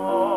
Oh.